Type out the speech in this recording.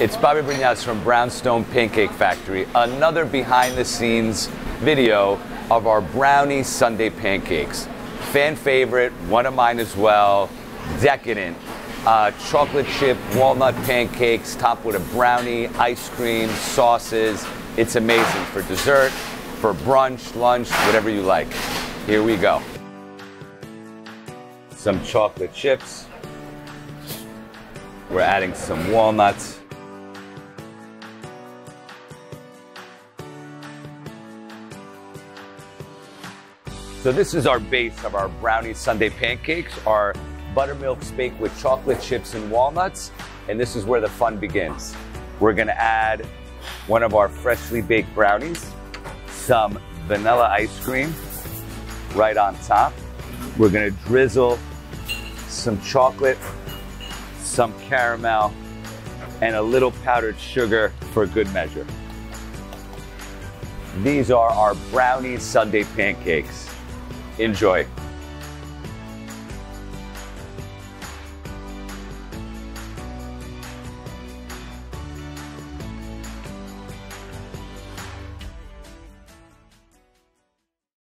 It's Bobby Brignas from Brownstone Pancake Factory, another behind the scenes video of our brownie Sundae pancakes. Fan favorite, one of mine as well, decadent. Uh, chocolate chip walnut pancakes topped with a brownie, ice cream, sauces. It's amazing for dessert, for brunch, lunch, whatever you like. Here we go. Some chocolate chips. We're adding some walnuts. So this is our base of our brownie Sundae pancakes, our buttermilk baked with chocolate chips and walnuts. And this is where the fun begins. We're gonna add one of our freshly baked brownies, some vanilla ice cream right on top. We're gonna drizzle some chocolate, some caramel, and a little powdered sugar for a good measure. These are our brownie Sundae pancakes. Enjoy.